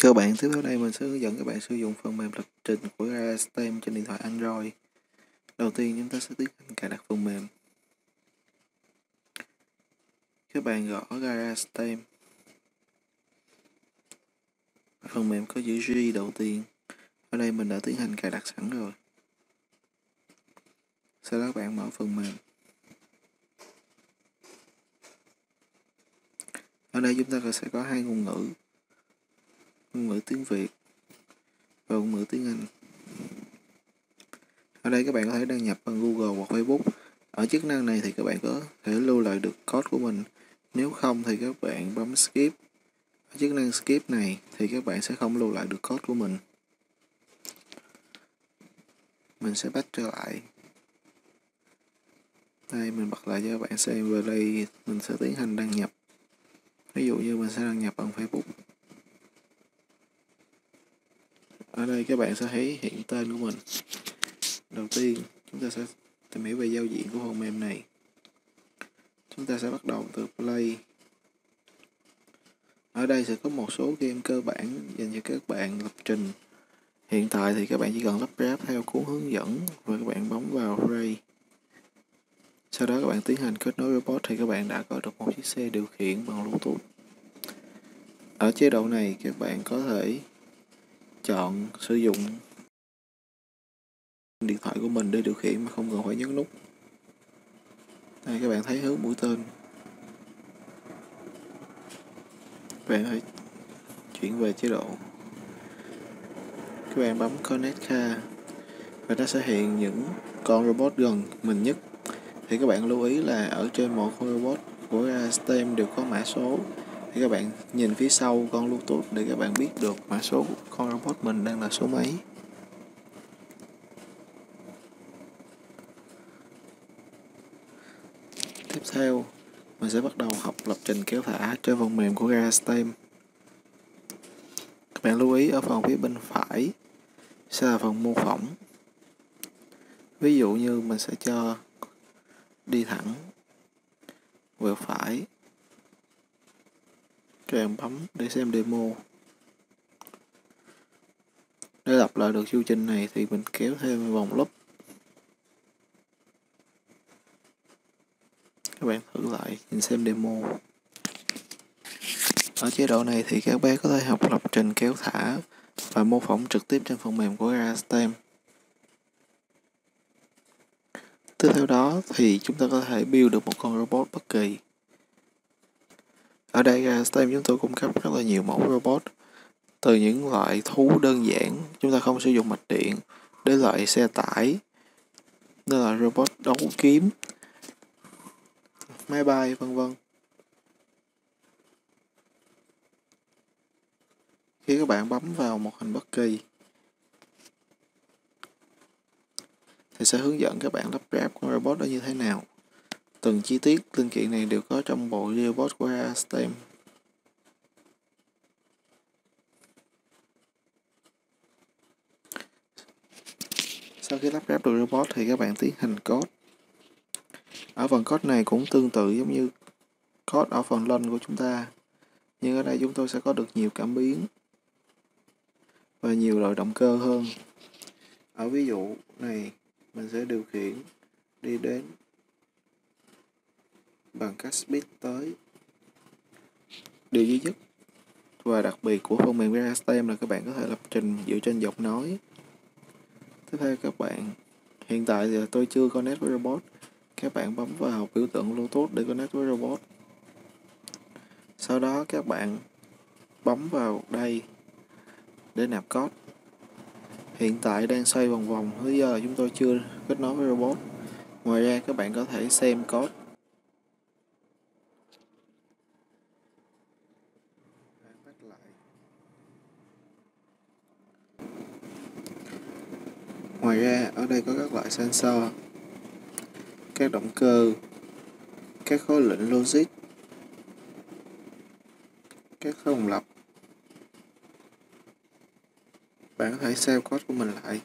Cơ bản tiếp theo đây mình sẽ hướng dẫn các bạn sử dụng phần mềm lập trình của Steam trên điện thoại Android. Đầu tiên chúng ta sẽ tiến hành cài đặt phần mềm. Các bạn gõ GarageBand. Phần mềm có chữ G đầu tiên. Ở đây mình đã tiến hành cài đặt sẵn rồi. Sau đó các bạn mở phần mềm. Ở đây chúng ta sẽ có hai ngôn ngữ ngôn ngữ tiếng Việt và ngôn ngữ tiếng Anh. Ở đây các bạn có thể đăng nhập bằng Google hoặc Facebook. Ở chức năng này thì các bạn có thể lưu lại được code của mình. Nếu không thì các bạn bấm skip. Ở chức năng skip này thì các bạn sẽ không lưu lại được code của mình. Mình sẽ bắt trở lại. Đây, mình bật lại cho các bạn xem và đây mình sẽ tiến hành đăng nhập. Ví dụ như mình sẽ đăng nhập bằng Facebook ở đây các bạn sẽ thấy hiện tên của mình. Đầu tiên, chúng ta sẽ tìm hiểu về giao diện của phần mềm này. Chúng ta sẽ bắt đầu từ play. Ở đây sẽ có một số game cơ bản dành cho các bạn lập trình. Hiện tại thì các bạn chỉ cần lắp ráp theo cuốn hướng dẫn và các bạn bấm vào play. Sau đó các bạn tiến hành kết nối robot thì các bạn đã có được một chiếc xe điều khiển bằng bluetooth ở chế độ này, các bạn có thể chọn sử dụng điện thoại của mình để điều khiển mà không cần phải nhấn nút. Đây, các bạn thấy hướng mũi tên. Các bạn hãy chuyển về chế độ. Các bạn bấm connect car và nó sẽ hiện những con robot gần mình nhất. Thì các bạn lưu ý là ở trên mỗi con robot của STEM đều có mã số thì các bạn nhìn phía sau con Bluetooth để các bạn biết được mã số của con robot mình đang là số mấy. Tiếp theo, mình sẽ bắt đầu học lập trình kéo thả trên phần mềm của GarageStem các bạn lưu ý ở phần phía bên phải sẽ là phần mô phỏng. Ví dụ như mình sẽ cho đi thẳng về phải các bạn bấm để xem demo để lặp lại được chu trình này thì mình kéo thêm vòng loop các bạn thử lại nhìn xem demo ở chế độ này thì các bé có thể học lập trình kéo thả và mô phỏng trực tiếp trên phần mềm của GarageStem. Tiếp theo đó thì chúng ta có thể build được một con robot bất kỳ. Ở đây à, STEM chúng tôi cung cấp rất là nhiều mẫu robot. Từ những loại thú đơn giản, chúng ta không sử dụng mạch điện, đến loại xe tải đến loại robot đấu kiếm, máy bay, vân vân. Khi các bạn bấm vào một hình bất kỳ, thì sẽ hướng dẫn các bạn lắp ráp con robot đó như thế nào. Từng chi tiết linh kiện này đều có trong bộ robot của STEM. Sau khi lắp ráp được robot thì các bạn tiến hành code. Ở phần code này cũng tương tự giống như code ở phần lên của chúng ta. Nhưng ở đây chúng tôi sẽ có được nhiều cảm biến và nhiều loại động cơ hơn. Ở ví dụ này, mình sẽ điều khiển đi đến bằng cách speed tới. Điều duy nhất và đặc biệt của phần mềm VeraStem là các bạn có thể lập trình dựa trên giọng nói. Tiếp theo các bạn, hiện tại thì tôi chưa connect với robot. Các bạn bấm vào biểu tượng Bluetooth để connect với robot. Sau đó các bạn bấm vào đây để nạp code. Hiện tại đang xoay vòng vòng, bây giờ chúng tôi chưa kết nối với robot. Ngoài ra các bạn có thể xem code lại ngoài ra, ở đây có các loại sensor, các động cơ, các khối lệnh logic, các khối vòng lặp. Bạn có thể save code của mình lại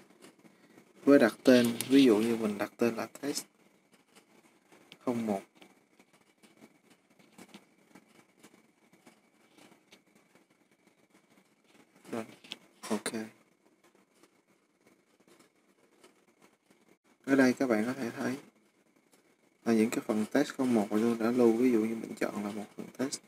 với đặt tên, ví dụ như mình đặt tên là test 01 ok. Ở đây các bạn có thể thấy là những cái phần test không một luôn đã lưu, ví dụ như mình chọn là một phần test.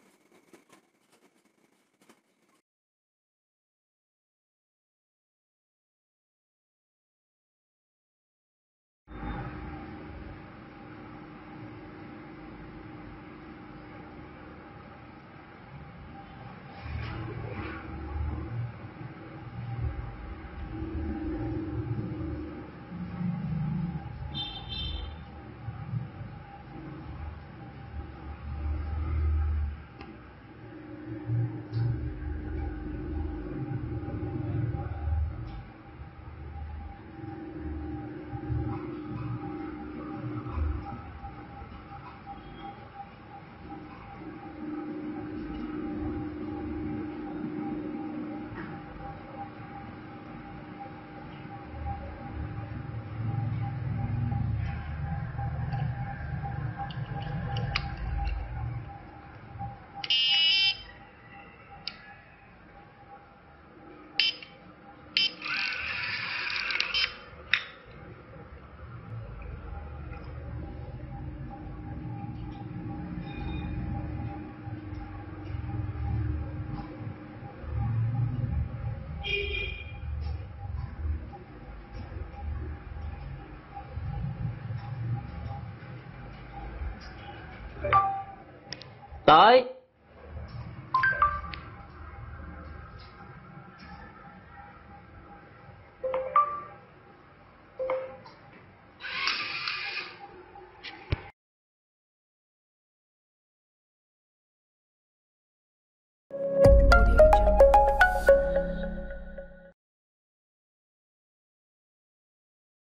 Tới.